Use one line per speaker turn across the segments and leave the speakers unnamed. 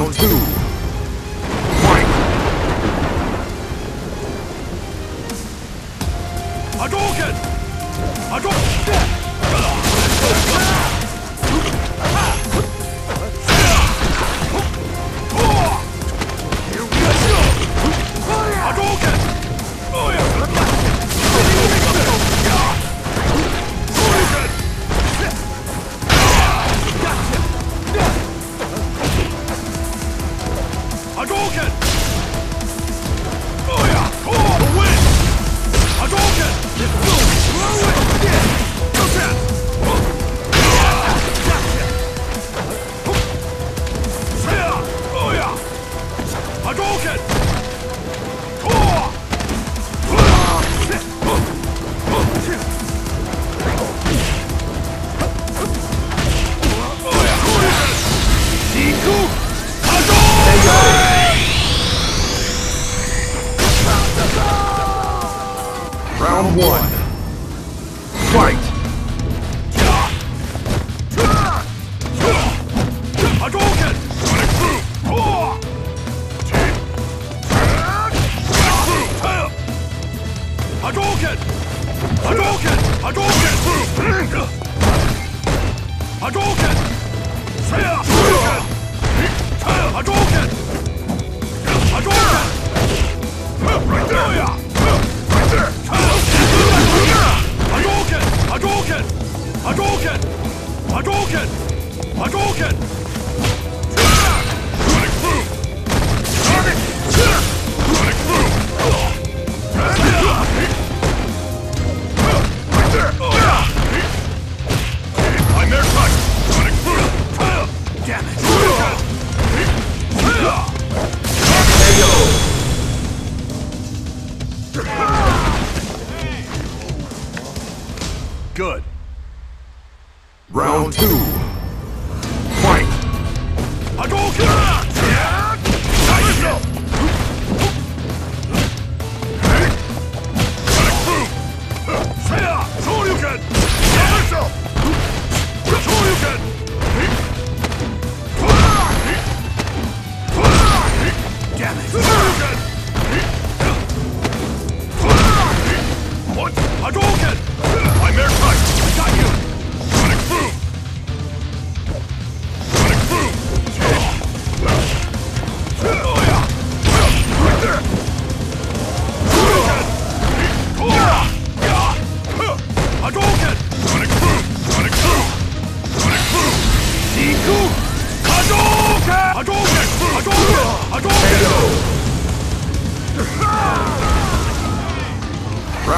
Round two.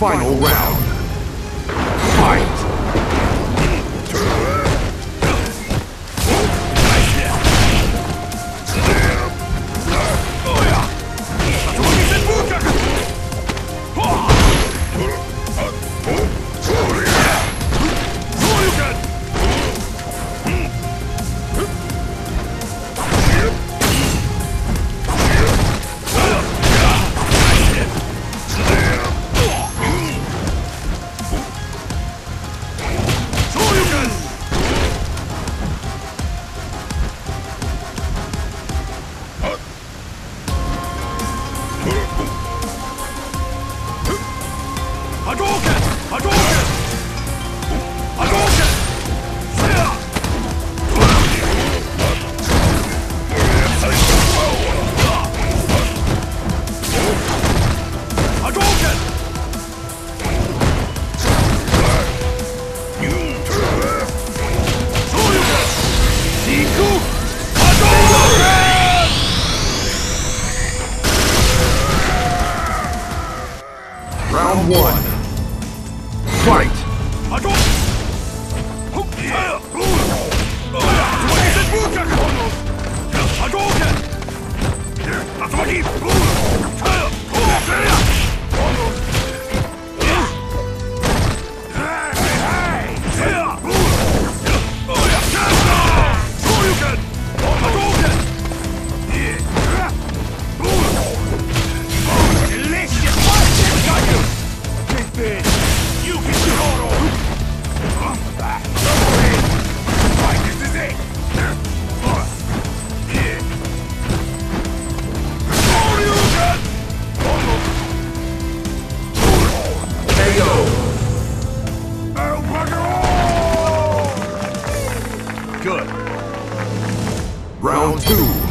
Final round.
Hadouken! Hadouken! You
two.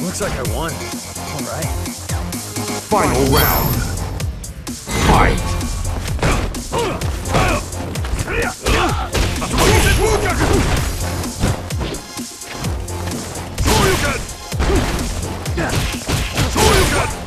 Looks like I won. All right.
Final round. Fight!
Hadouken!